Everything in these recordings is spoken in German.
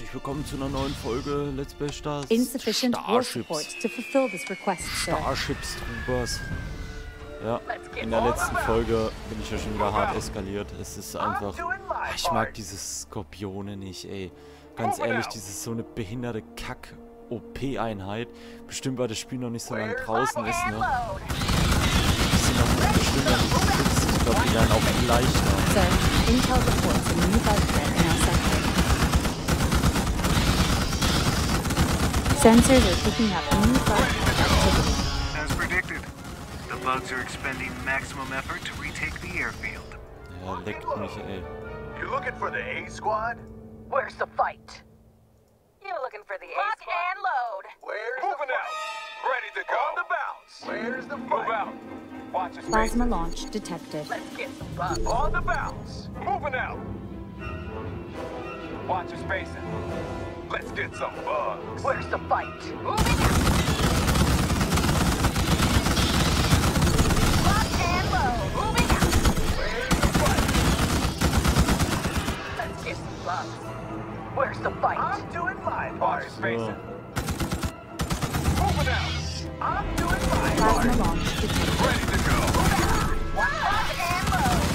herzlich willkommen zu einer neuen Folge Let's Play Stars. Insufficient war Starships. to fulfill this request, sir. Starships Troopers. Ja, in der letzten Folge bin ich ja schon wieder hart eskaliert. Es ist einfach... Ich mag diese Skorpione nicht, ey. Ganz ehrlich, ist so eine behinderte Kack-OP-Einheit. Bestimmt, weil das Spiel noch nicht so lange draußen ist, ne? Die sind auch bestimmt noch nicht. Ich glaube, die werden auch leichter. Sir, Intel reports a new Sensors are picking up new bug activity. As predicted, the bugs are expending maximum effort to retake the airfield. Ja, leckt mich, ey. You looking for the A squad? Where's the fight? You're looking for the A Lock and load. Where's Moving the out. Ready to go. On the bounce. Where's the Move out. Watch your space. Plasma launch detected. Let's get some bugs. On the bounce. Moving out. Watch your spacing. Let's get some bugs. Where's the fight? Moving out. Lock and load. Moving out. Where's the fight? Let's get some bugs. Where's the fight? I'm doing my Watch part. your spacing. Moving out. I'm doing my Plasma part. launch detected. Ready to go. Lock and load.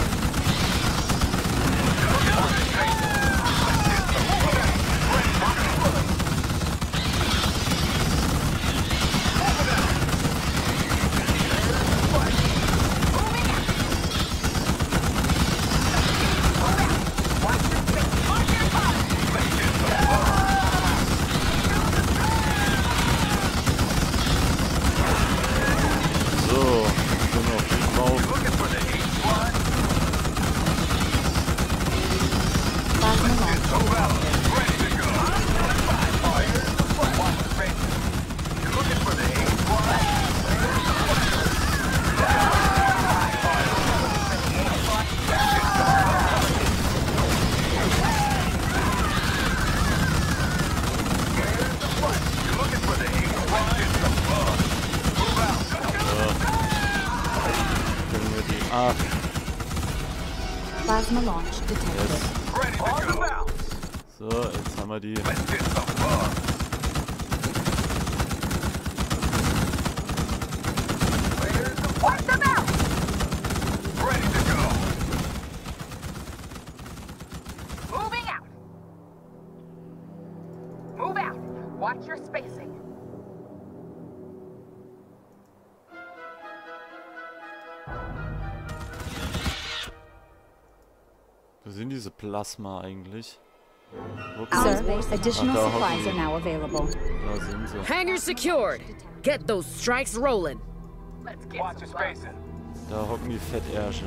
So, ich bin auf die drauf. Looking for the A squad? Plasma launch Move out. Ready to go. Where's the fight? Watch your spacing. You looking for the A squad? Where's the fight? You looking for the A squad? Können wir die... Ah, Plasma launch detected. yes. Ready On to the go. bounce. So, jetzt haben wir die... Let's get some bugs. Where's the Watch them out. Ready to go. Moving out. Move out. Watch your spacing. Wo sind diese Plasma eigentlich? Ups. Sir, additional supplies are now available. Da. Hangar secured. Get those strikes rolling. Let's get Watch your some bugs. spacing. Da hocken die Fettärsche.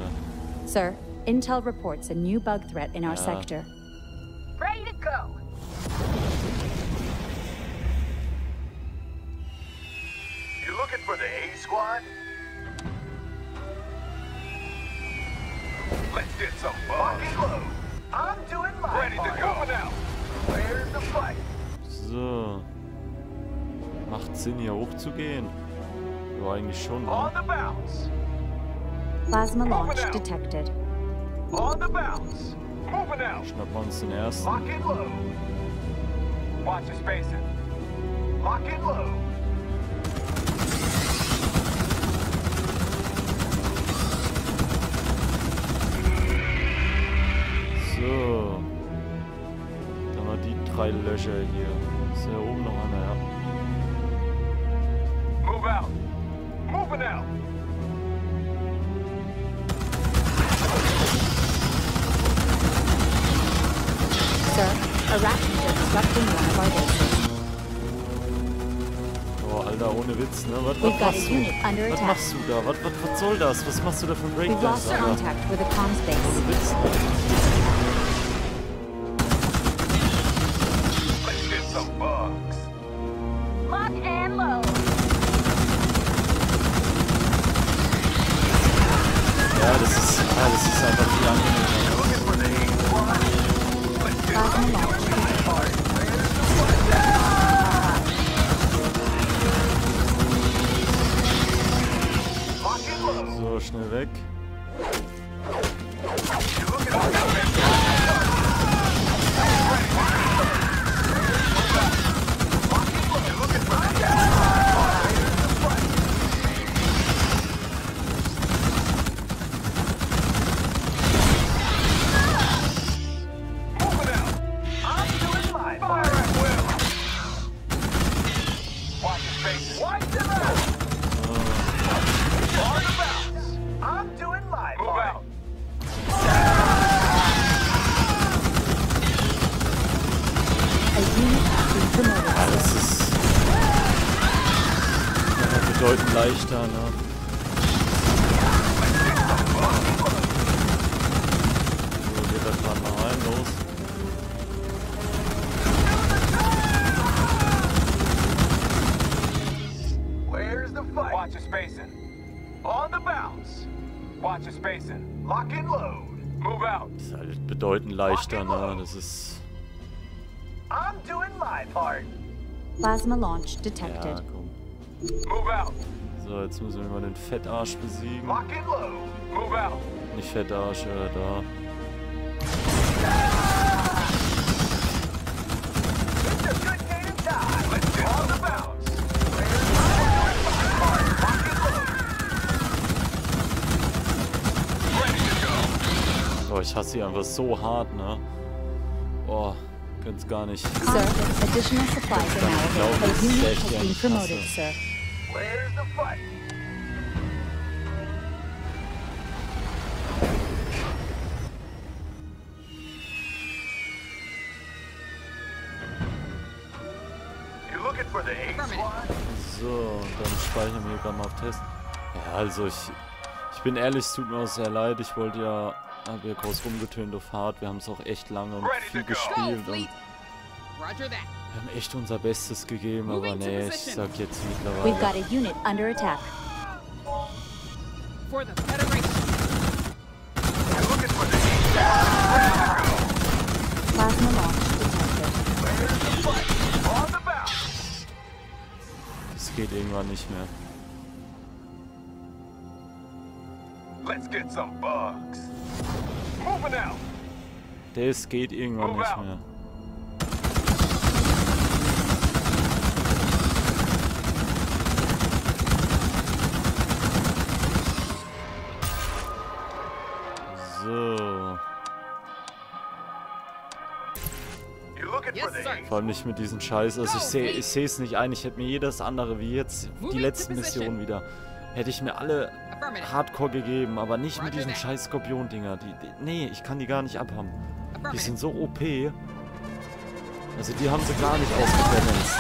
Sir, Intel reports a new bug threat in our Ja. sector. Ready to go. You looking for the A squad? Let's get some Lock bugs. and load. So. Macht Sinn, hier hochzugehen? Ja, eigentlich schon, On ne? the bounce. Plasma launch detected. On the bounce. Moving out. Schnappen wir uns den ersten. Lock and load. Watch your spacing. Lock and load. Drei Löcher hier. Ist hier oben noch einer, ja. Move out. Moving out. Sir, arachnids are disrupting one of our bases. Oh, Alter, ohne Witz, ne? Was, was machst du? Was machst du da? Was, was, was soll das? Was machst du da für ein Breakdance, Alter? Ohne. Witz, Das ist... I'm doing my part. Plasma launch Ja, detected. komm. Move out. So, jetzt müssen wir mal den Fettarsch besiegen. Lock and load. Move out. Nicht Fettarsch, äh, da. Oh, ich hasse sie einfach so hart, ne? Boah, könnt's gar nicht. Sir, additional supplies are now Glaub available. A unit has ja, been promoted, sir. Where's the fight? So, dann speichern wir gerade mal auf Test. Ja, also ich, ich bin ehrlich, es tut mir auch sehr leid. Ich wollte ja, hab ja groß rumgetönt auf hart. Wir haben es auch echt lange und viel gespielt und wir haben echt unser Bestes gegeben. Aber nee, ich sag jetzt We've mittlerweile. got a unit under attack. For the Federation. Plasma launch detected. Es geht irgendwann nicht mehr. Let's get some bugs. Das geht irgendwann nicht mehr. So. Vor allem nicht mit diesen Scheiß. Also ich sehe ich sehe es nicht ein. Ich hätte mir jedes andere, wie jetzt die letzten position. Missionen wieder, hätte ich mir alle. Hardcore gegeben, aber nicht mit diesen scheiß Skorpion-Dinger. Die, die, nee, ich kann die gar nicht abhaben. Die sind so OP. Also die haben sie gar nicht ausgebalanced.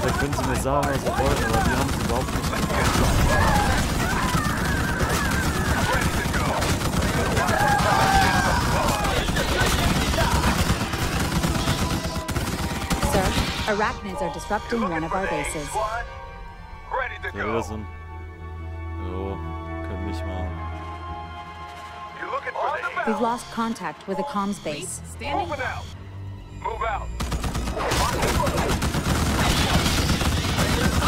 Vielleicht können sie mir sagen, was sie wollen, aber die haben sie überhaupt nicht. Sir, arachnids are disrupting one of our bases. Squad? Ready to So, wieder go. so ein... So, können nicht machen. You looking for the A We've lost contact with a comms base. Standing. Moving out. Move out.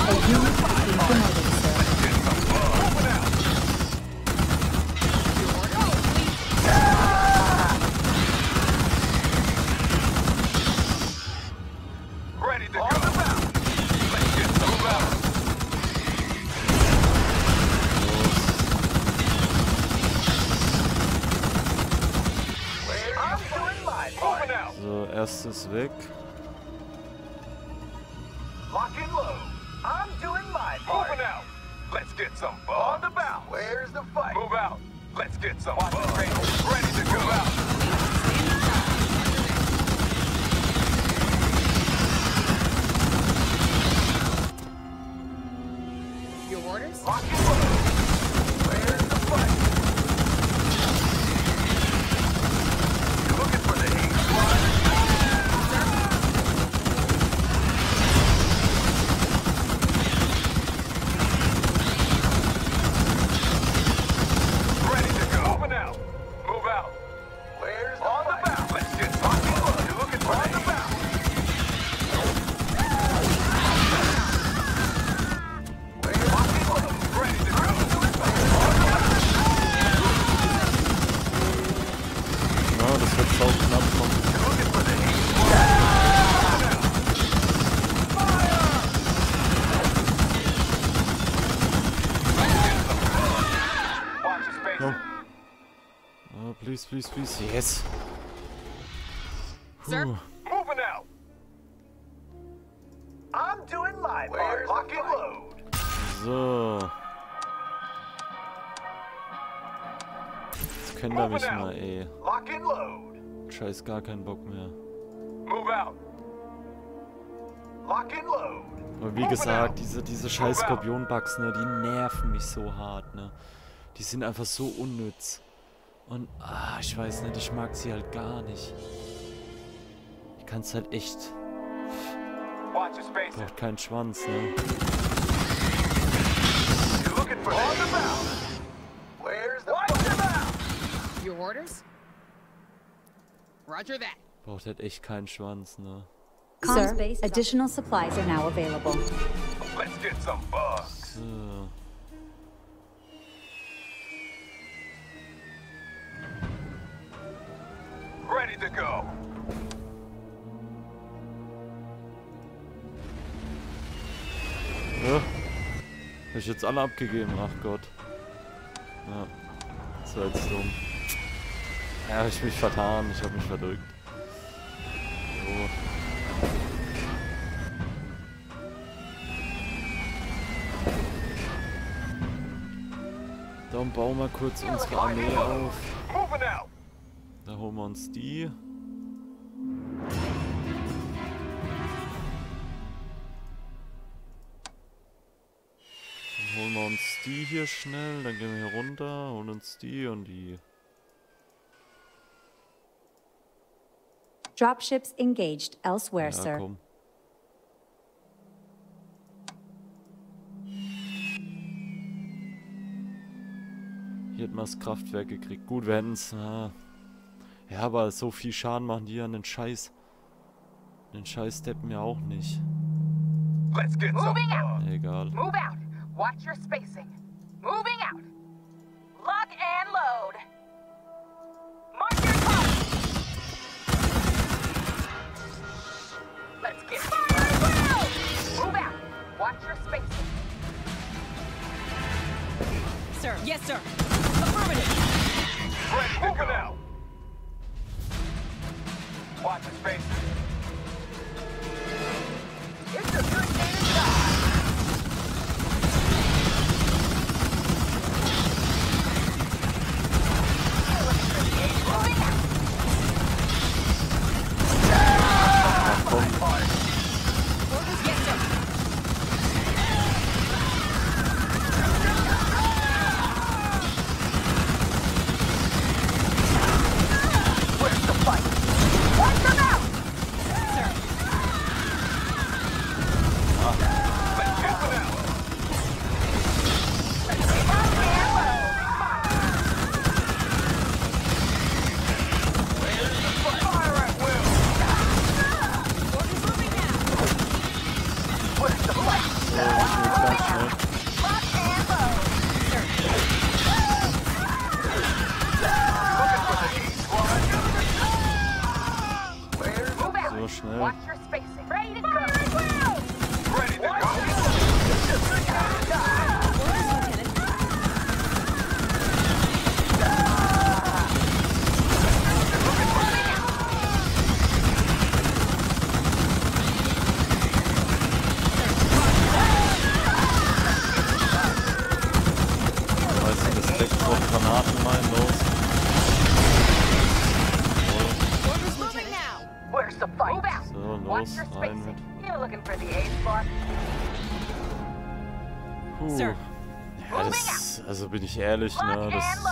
A unit has been promoted, weg. Lock and load. I'm doing my part. Moving out. Let's get some On bugs. the bounce. Where's the fight? Move out. Let's get some bugs. Ready to go out. Please, please. Yes. Sir? Moving out. I'm doing my part. Lock and load. So. Jetzt kennt er mich mal, ey. Lock and load. Scheiß gar keinen Bock mehr. Move out. Lock and load. Aber wie gesagt, diese, diese scheiß Skorpion-Bugs, ne, die nerven mich so hart, ne. Die sind einfach so unnütz. Und, ah, ich weiß nicht, ich mag sie halt gar nicht. Ich kann's halt echt, braucht keinen Schwanz, ne. Braucht halt echt keinen Schwanz, ne. Sir, additional supplies are now available. Let's get some bugs. So. Ready to go. Ja. Hab ich jetzt alle abgegeben, ach Gott. Ja. Das war jetzt dumm. Ja, hab ich mich vertan, ich hab mich verdrückt. So. Dann bauen wir kurz unsere Armee auf. Holen wir uns die. Dann holen wir uns die hier schnell, dann gehen wir hier runter, holen uns die und die. Dropships engaged elsewhere, Ja, sir. komm. Hier hätten wir das Kraftwerk gekriegt. Gut, wir hätten es. Ja. Ja, aber so viel Schaden machen die an den Scheiß. Den Scheiß steppen ja auch nicht. Let's get Moving out. Egal. Move out. Watch your spacing. Moving out. Lock and load. Mark your target. Let's get fire and blow. Move out. Watch your spacing. Sir. Yes, sir. Affirmative. To go. out. Watch your spaces. You're looking for the A spot. Puh. Sir. Ja, das, also bin ich ehrlich, ne, das,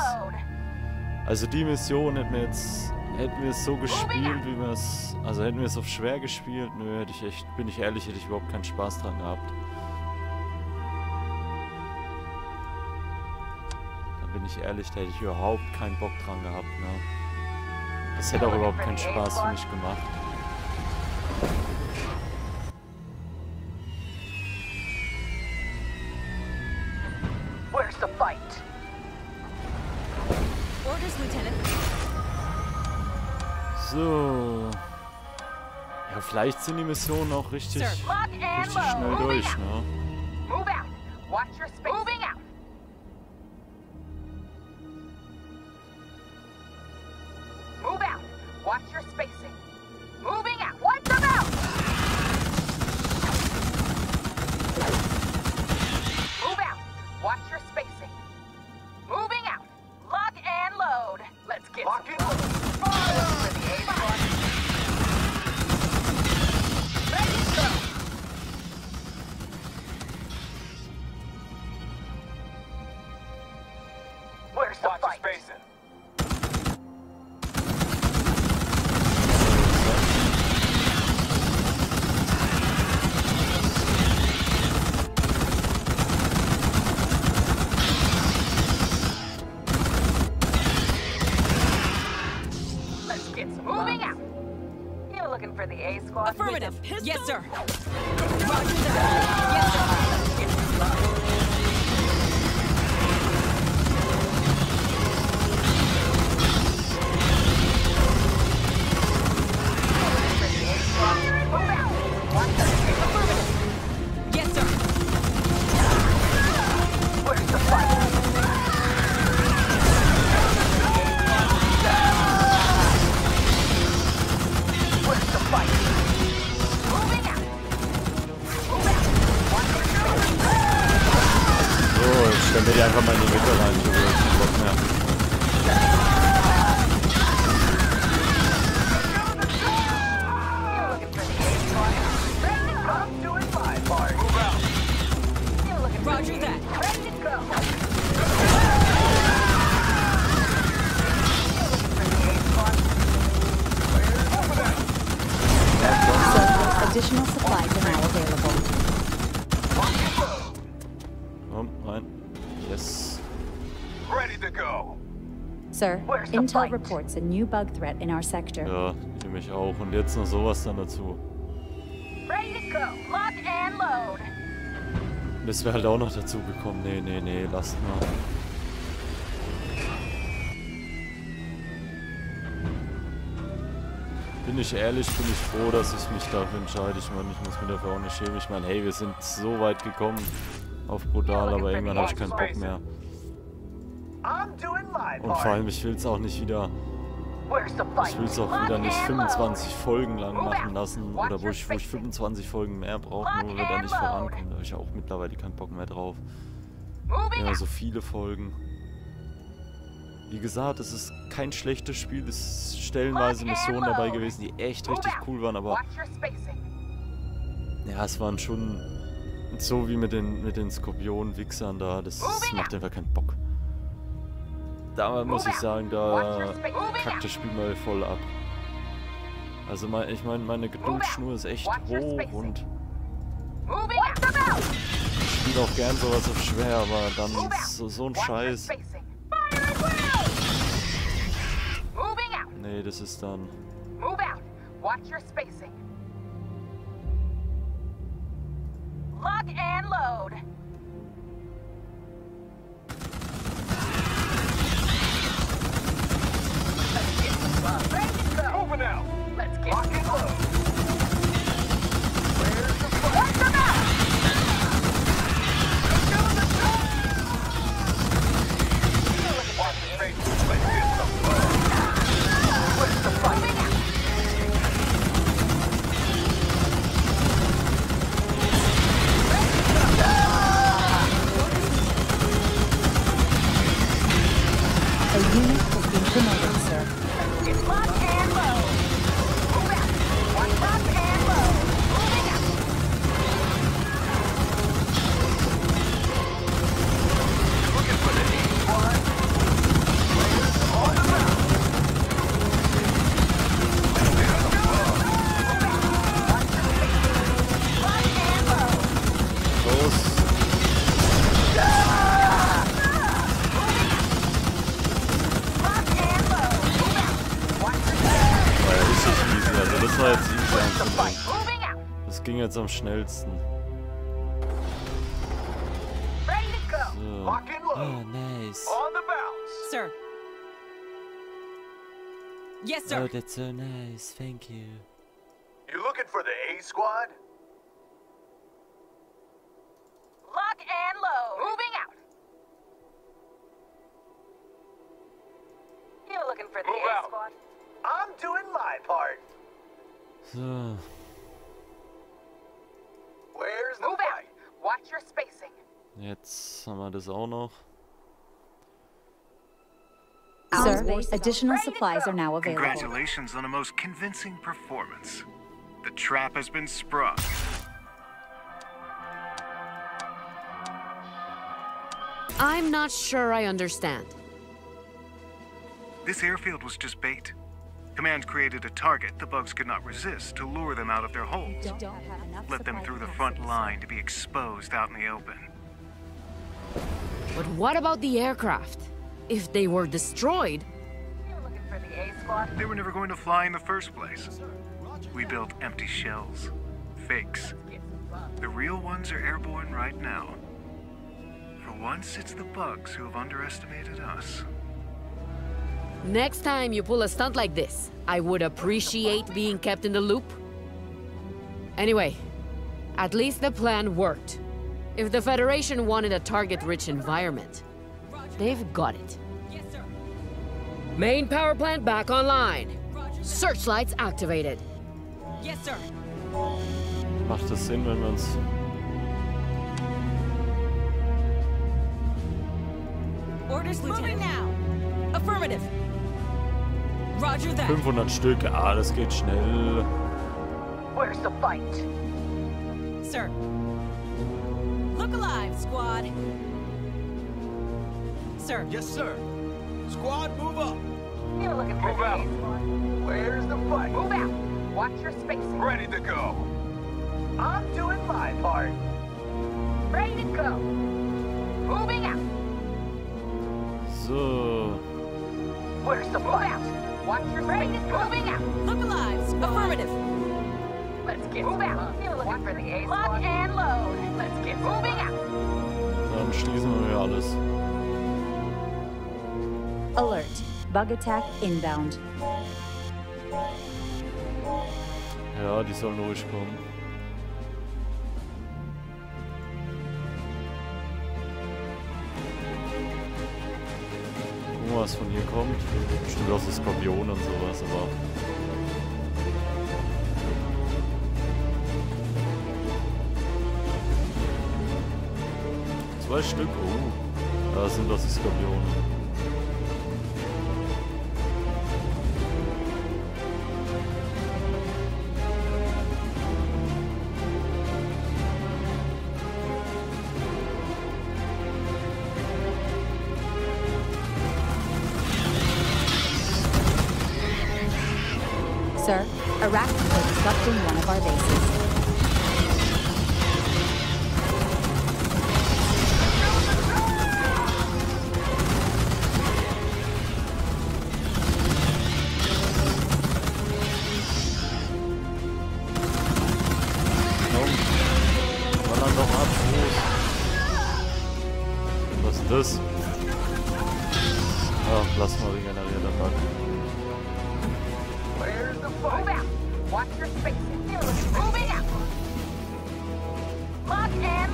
also die Mission hätten wir jetzt, hätten wir es so gespielt, wie wir es, also hätten wir es auf schwer gespielt, nö, hätte ich echt, bin ich ehrlich, hätte ich überhaupt keinen Spaß dran gehabt. Da bin ich ehrlich, da hätte ich überhaupt keinen Bock dran gehabt, ne. Das hätte auch überhaupt keinen Spaß für mich gemacht. Vielleicht sind die Missionen auch richtig, richtig schnell durch, ne. Move out. Watch your space. Intel reports a new bug threat in our sector. Ja, ich mich auch. Und jetzt noch sowas dann dazu. Ready to go. Lock and load. Das wäre halt auch noch dazu gekommen. Nee, nee, nee, lasst mal. Bin ich ehrlich, bin ich froh, dass ich mich dafür entscheide. Ich meine, ich muss mir dafür auch nicht schämen. Ich meine, hey, wir sind so weit gekommen auf brutal, aber irgendwann habe ich keinen Bock mehr. Und vor allem, ich will es auch nicht wieder, ich will es auch wieder nicht 25 Folgen lang machen lassen oder wo ich, wo ich 25 Folgen mehr brauche, nur weil wir da nicht vorankommen. Da habe ich auch mittlerweile keinen Bock mehr drauf. Ja, so viele Folgen. Wie gesagt, es ist kein schlechtes Spiel. Es ist stellenweise Missionen dabei gewesen, die echt richtig cool waren, aber ja, es waren schon so wie mit den, mit den Skorpion-Wichsern da. Das macht einfach keinen Bock. Da muss ich sagen, da kackt das Spiel mal voll ab. Also mein, ich meine, meine Geduldsschnur ist echt hoch und ich spiele auch gern sowas auf schwer, aber dann so, so ein Scheiß. Nee, das ist dann... Move out. Watch your spacing. Lock and load. Moving out. Let's get Lock and load. Am schnellsten. Ready to go. So. Lock and load. Ah, nice. On the bounce. Sir. Yes, Oh, sir. that's so nice. Thank you. You looking for the A squad? Lock and load. Moving out. You looking for the Move A out. squad? I'm doing my part. So. Where's the Move out. fight? Watch your spacing. Jetzt haben wir das auch noch. Sir, additional supplies are now available. Congratulations on a most convincing performance. The trap has been sprung. I'm not sure I understand. This airfield was just bait. Command created a target the bugs could not resist to lure them out of their holes. Don't have Let them through the front line to be exposed out in the open. But what about the aircraft? If they were destroyed, You looking for the A squad? They were never going to fly in the first place. We built empty shells. Fakes. The real ones are airborne right now. For once, it's the bugs who have underestimated us. Next time you pull a stunt like this, I would appreciate being kept in the loop. Anyway, at least the plan worked. If the Federation wanted a target-rich environment, they've got it. Yes, sir. Main power plant back online. Searchlights activated. Yes, sir. Macht es Sinn, wenn wir uns... Orders, Lieutenant. Moving now. Affirmative. Roger that. 500 Stück, ah, das geht schnell. Where's the fight? Sir. Look alive, squad. Sir. Yes, sir. Squad, move up. You're looking for Move the out. ace. Where's the fight? Move out. Watch your spacing. Ready to go. I'm doing my part. Ready to go. Moving out. So. Where's the fight? Watch your spacing. Moving out. Look alive. Affirmative. Let's get Move out. You're looking for the ace Lock and load. Let's get moving out. Dann schließen wir alles. Alert. Bug attack inbound. Ja, die sollen ruhig kommen. Was von hier kommt. Bestimmt aus der Skorpion und sowas, aber. Zwei Stück, oh. Da sind das die Skorpione.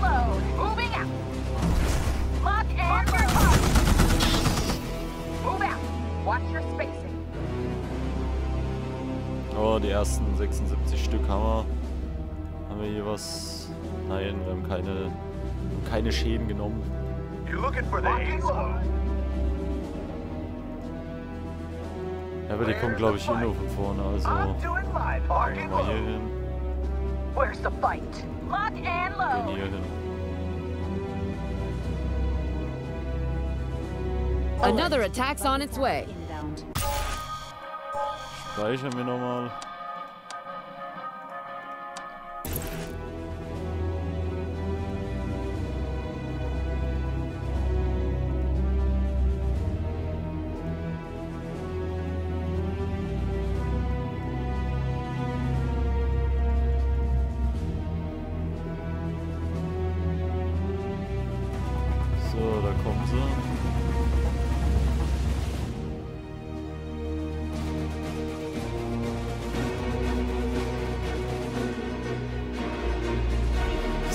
Load. Move out. Watch your spacing. Oh, die ersten 76 Stück haben wir. Haben wir hier was? Nein, wir haben keine, keine Schäden genommen. You looking for the Lock and ace? load. Ja, aber die kommen, glaube ich, eh nur von vorne. Also I'm doing my part. gehen wir hier hin, Where's the fight? Lock and gehen hier hin. Another attack's on its way. Speichern wir nochmal.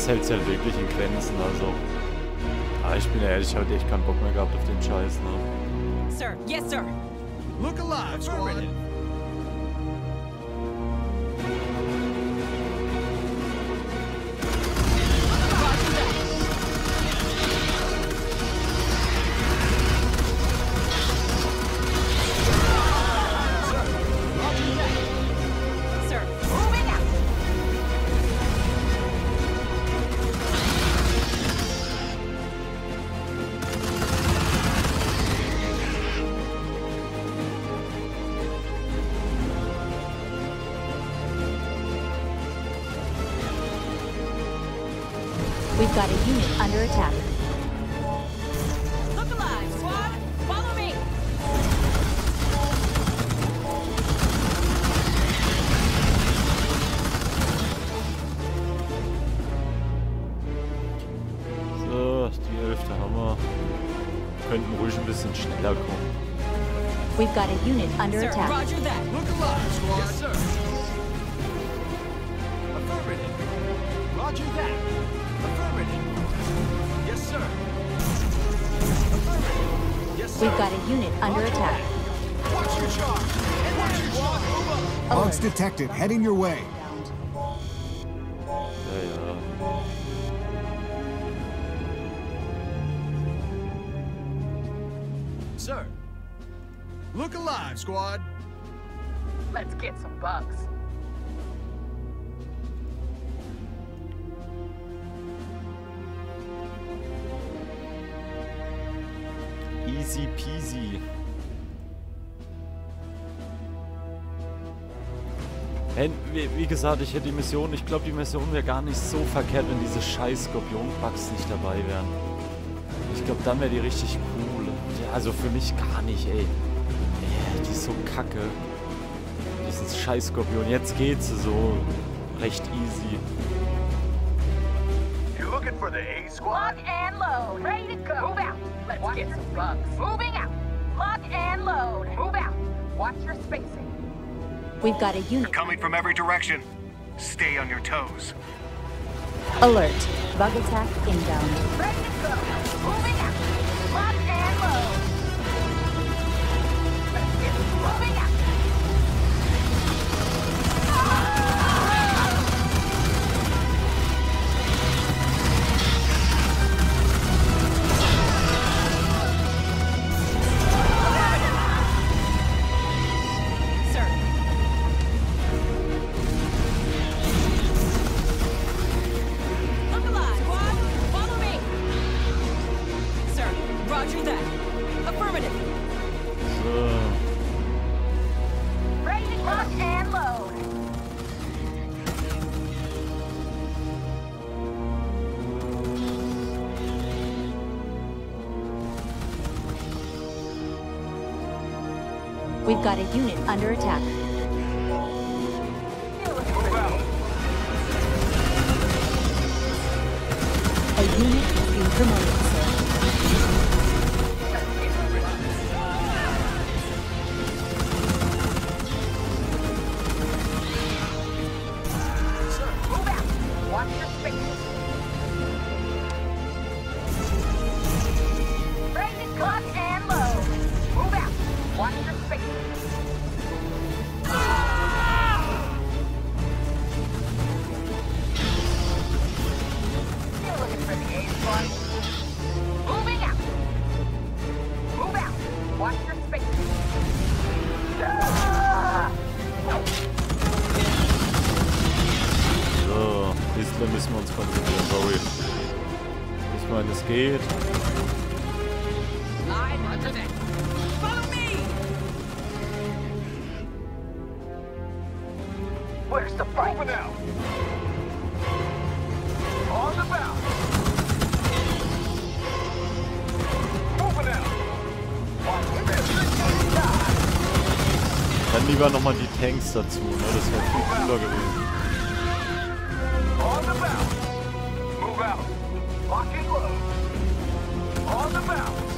Hält sich halt wirklich in Grenzen, also. Ah, ich bin ehrlich, ich hab echt keinen Bock mehr gehabt auf den Scheiß, ne? Sir. Yes, sir. Look alive, squad. had a unit under attack. Look alive, squad! Follow me! So, die Hälfte haben wir. Könnten ruhig ein bisschen schneller kommen. We've got a unit under attack. Up. Bugs detected. Heading your way. Ja, ja. Sir. Look alive, squad. Let's get some bucks. Easy peasy. Wie, wie gesagt, ich hätte die Mission, ich glaube, die Mission wäre gar nicht so verkehrt, wenn diese scheiß Skorpion-Bugs nicht dabei wären. Ich glaube, dann wäre die richtig cool. Also für mich gar nicht, ey. Ey, Die ist so kacke. Dieses scheiß Skorpion. Jetzt geht sie so recht easy. You looking for the A squad? Lock and load. Ready to go. Move out. Let's get some bugs. Moving out. Lock and load. Move out. Watch your spacing. We've got a unit. Coming from every direction. Stay on your toes. Alert. Bug attack inbound. Under attack. Move out. A unit is being promoted, lieber nochmal die Tanks dazu, ne? Das wäre viel cooler gewesen. On the bounce. Move out. Lock and load. On the bounce.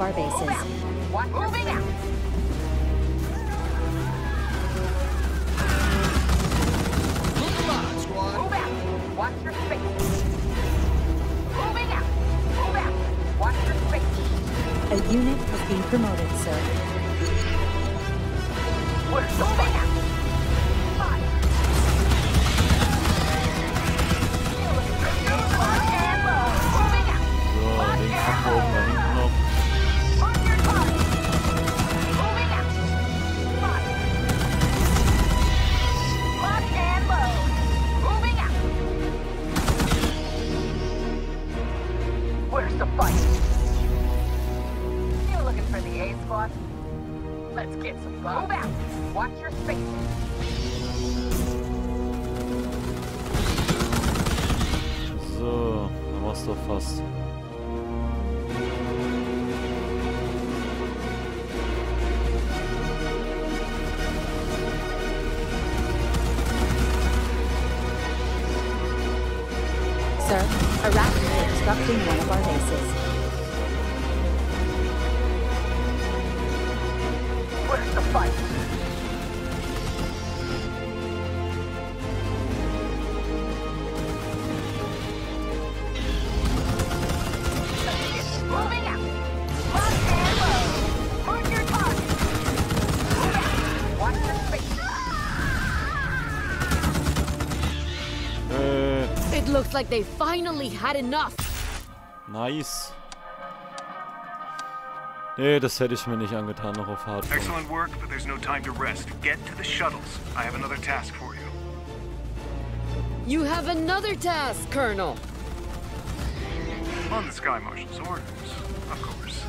Disrupting one of our Move bases. out. Watch Moving out. Look alive, squad. Move out. Watch your space. Moving out. Move out. Watch your space. A unit is being promoted, sir. Where's the Moving looks like they finally had enough. nice. Nee, das hätte ich mir nicht angetan, noch auf Hardcore. Excellent work, but there's no time to rest. Get to the shuttles. I have another task for you. You have another task, Colonel. On the Sky Marshal's orders, of course.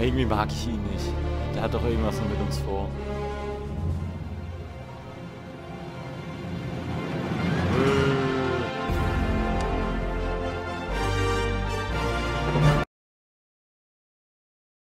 Irgendwie mag ich ihn nicht. Der hat doch irgendwas noch mit uns vor.